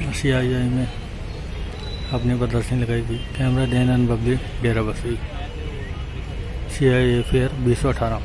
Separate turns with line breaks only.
सी आई आई में। अपनी प्रदर्शनी लगाई थी। कैमरा देन एंड डेरा बसी सी आई ए फेयर बीस सौ अठारह।